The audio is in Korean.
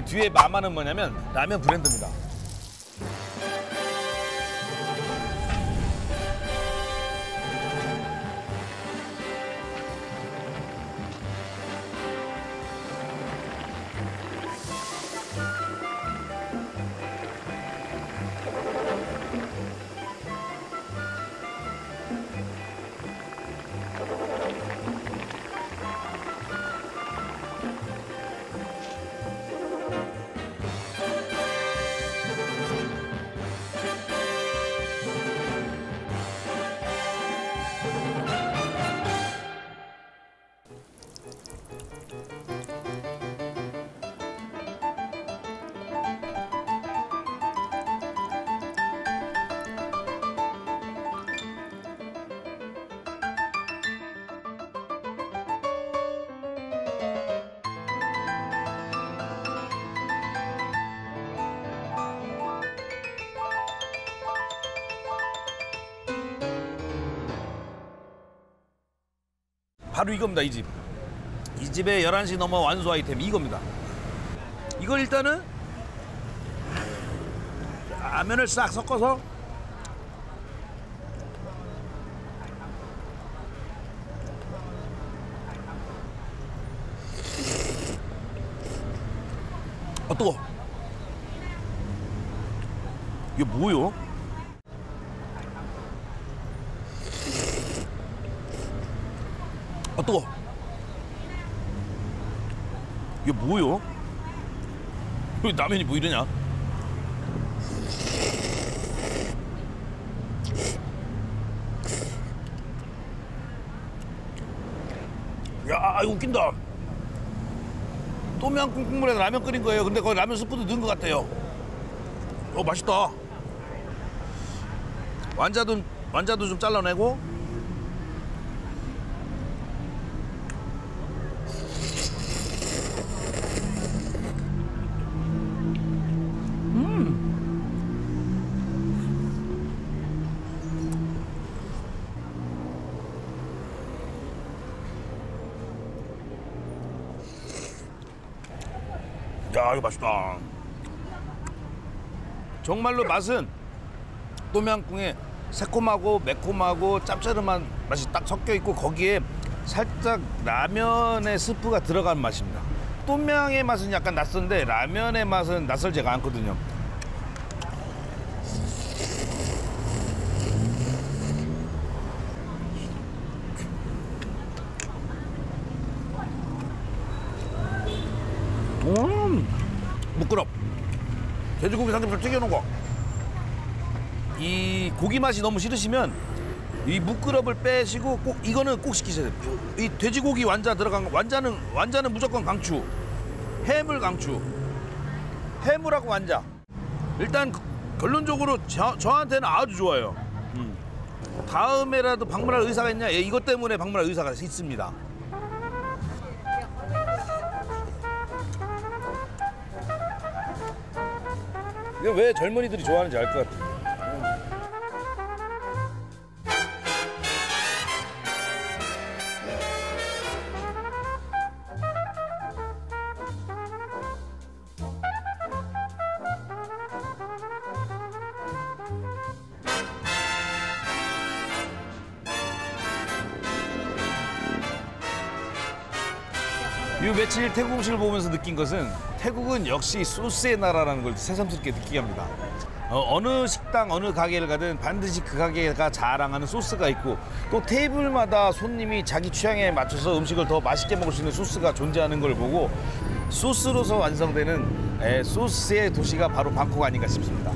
뒤에 마마는 뭐냐면 라면 브랜드입니다. 바로 이겁니다, 이 집. 이 집의 11시 넘어 완소 아이템 이겁니다. 이걸 일단은 라면을 싹 섞어서 아 뜨거. 이게 뭐요? 아 뜨거. 이게 뭐요? 왜 라면이 뭐 이러냐? 야 이거 웃긴다.ต้ม양꿍 국물에 라면 끓인 거예요. 근데 거기 라면 스프도 넣은 것 같아요. 어 맛있다. 완자도 완자도 좀 잘라내고 야 이거 맛있다. 정말로 맛은 또면꿍에 새콤하고 매콤하고 짭짤한 맛이 딱 섞여 있고 거기에 살짝 라면의 스프가 들어간 맛입니다. 또명의 맛은 약간 낯선데 라면의 맛은 낯설지가 않거든요. 무끄럽. 돼지고기 삼겹살 튀겨놓은 거. 이 고기 맛이 너무 싫으시면 이 무끄럽을 빼시고 꼭 이거는 꼭 시키셔야 돼요. 이 돼지고기 완자 들어간 거 완자는 완자는 무조건 강추. 해물 강추. 해물하고 완자. 일단 그- 결론적으로 저, 저한테는 아주 좋아요. 음. 다음에라도 방문할 의사가 있냐? 예, 이것 때문에 방문할 의사가 있습니다. 이게 왜 젊은이들이 좋아하는지 알 것 같아. 이 며칠 태국 음식을 보면서 느낀 것은 태국은 역시 소스의 나라라는 걸 새삼스럽게 느끼게 합니다. 어, 느 식당, 어느 가게를 가든 반드시 그 가게가 자랑하는 소스가 있고 또 테이블마다 손님이 자기 취향에 맞춰서 음식을 더 맛있게 먹을 수 있는 소스가 존재하는 걸 보고 소스로서 완성되는 에, 소스의 도시가 바로 방콕 아닌가 싶습니다.